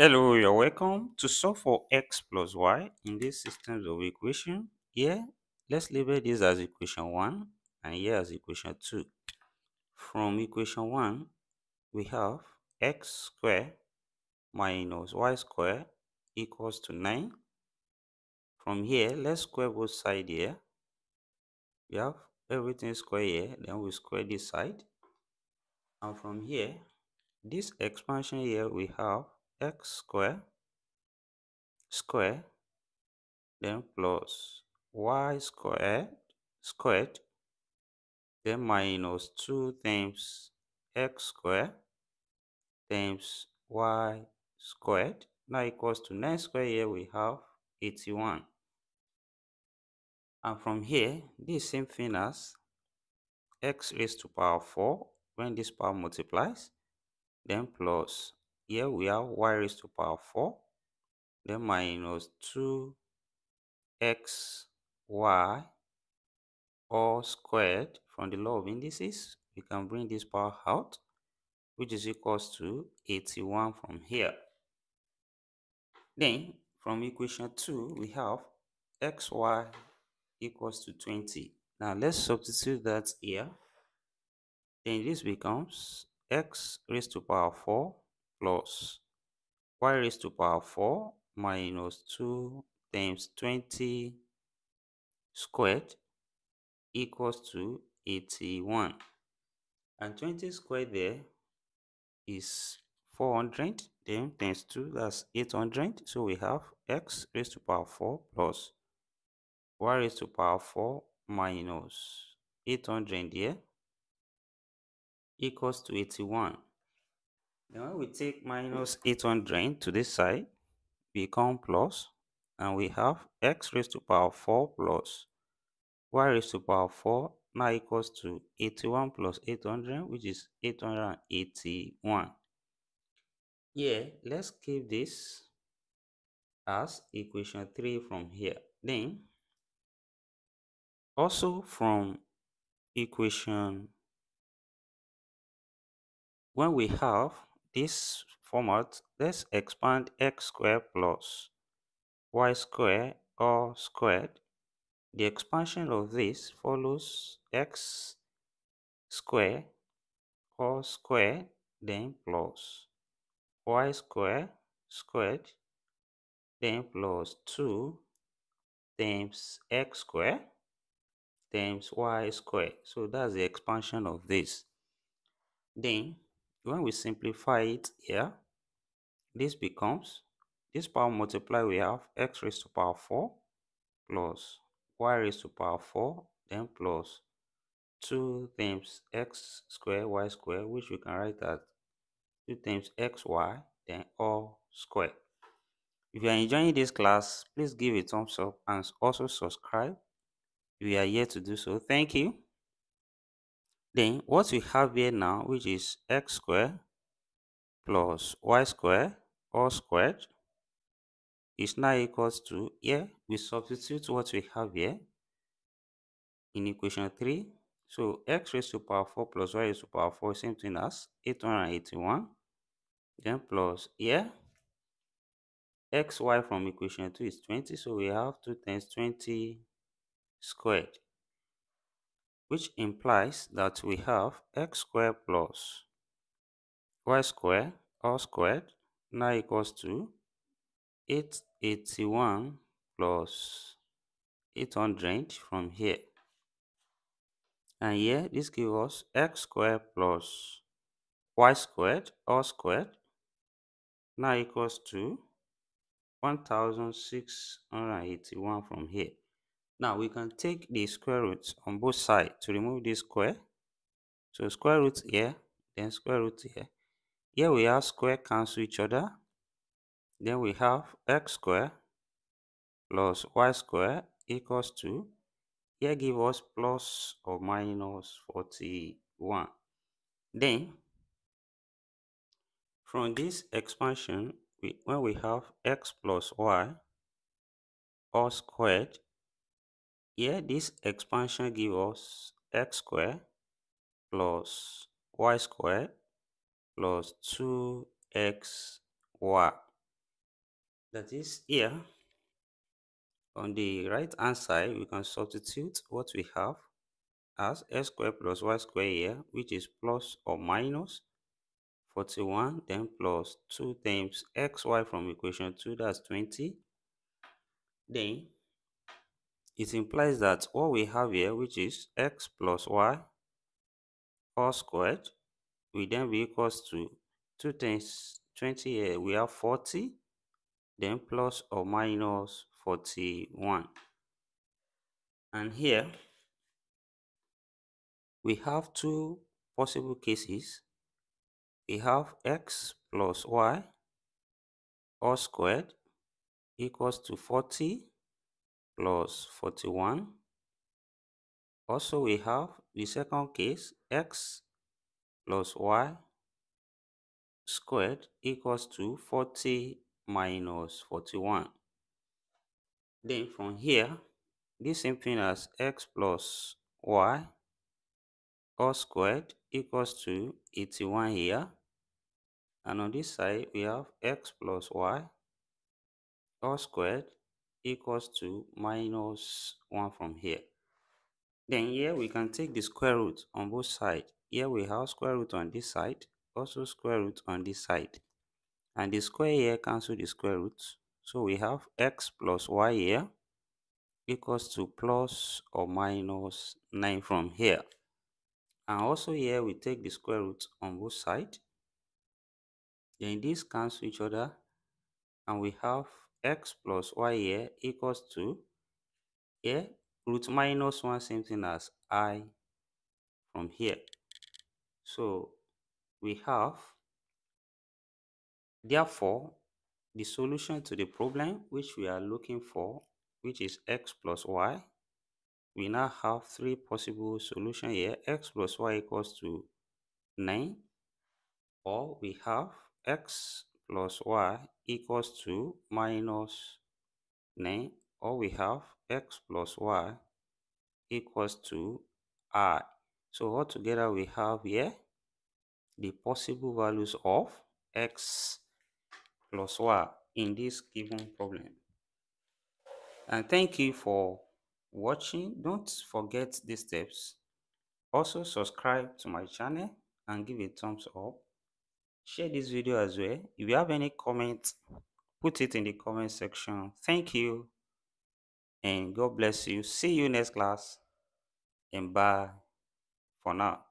Hello, you're welcome. To solve for x plus y in this systems of equation, here, let's label this as equation 1 and here as equation 2. From equation 1, we have x squared minus y squared equals to 9. From here, let's square both sides here. We have everything square here, then we square this side. And from here, this expansion here, we have x squared square then plus y squared squared then minus 2 times x squared times y squared. Now equals to 9 squared here we have 81 and from here this same thing as x raised to power 4 when this power multiplies then plus here we have y raised to power 4 then minus 2x y all squared from the law of indices we can bring this power out which is equals to 81 from here. Then from equation 2 we have xy equals to 20 now let's substitute that here. Then this becomes x raised to power 4 plus y raised to power 4 minus 2 times 20 squared equals to 81 and 20 squared there is 400 then times 2 that's 800 so we have x raised to power 4 plus y raised to power 4 minus 800 here equals to 81 when we take minus 800 to this side become plus and we have x raised to power 4 plus y raised to power 4 now equals to 81 plus 800 which is 881 here let's keep this as equation 3 from here. Then also from equation when we have this format let's expand x squared plus y squared all squared. The expansion of this follows x square all squared then plus y square squared then plus 2 times x square times y square so that's the expansion of this. Then when we simplify it here this becomes this power multiply we have x raised to power 4 plus y raised to power 4 then plus 2 times x square y square which we can write as 2 times xy then all square if you are enjoying this class please give a thumbs up and also subscribe. If you are here to do so. Thank you then what we have here now which is x squared plus y squared all squared is now equals to here. We substitute what we have here in equation 3 so x raised to power 4 plus y raised to power 4 same thing as 881 then plus here xy from equation 2 is 20 so we have 2 times 20 squared which implies that we have x squared plus y squared all squared now equals to 881 plus 800 from here. And here this gives us x squared plus y squared all squared now equals to 1681 from here now we can take the square root on both sides to remove this square. So square root here then square root here. Here we have square cancel each other. Then we have x square plus y square equals to here give us plus or minus 41 then from this expansion we, when we have x plus y all squared here this expansion give us x squared plus y squared plus 2xy That is here on the right hand side, we can substitute what we have as x squared plus y squared here, which is plus or minus 41, then plus 2 times xy from equation 2, that's 20. Then it implies that what we have here, which is x plus y all squared, will then be equals to 2 times 20 here, we have 40, then plus or minus 41 and here we have two possible cases. We have x plus y all squared equals to 40 plus 41 also we have the second case x plus y squared equals to 40 minus 41 then from here this same thing as x plus y all squared equals to 81 here. And on this side we have x plus y all squared equals to minus 1 from here. Then here we can take the square root on both sides. Here we have square root on this side also square root on this side. And the square here cancel the square root. So we have x plus y here equals to plus or minus 9 from here. And also here we take the square root on both sides. Then these cancel each other. And we have x plus y here equals to here root minus 1 same thing as i from here. So we have therefore the solution to the problem which we are looking for which is x plus y. We now have three possible solutions here. x plus y equals to 9 or we have x plus y equals to minus minus 9 or we have x plus y equals to i. So altogether we have here the possible values of x plus y in this given problem. And thank you for watching. Don't forget these steps. Also subscribe to my channel and give a thumbs up share this video as well. If you have any comments put it in the comment section. Thank you and god bless you. See you next class and bye for now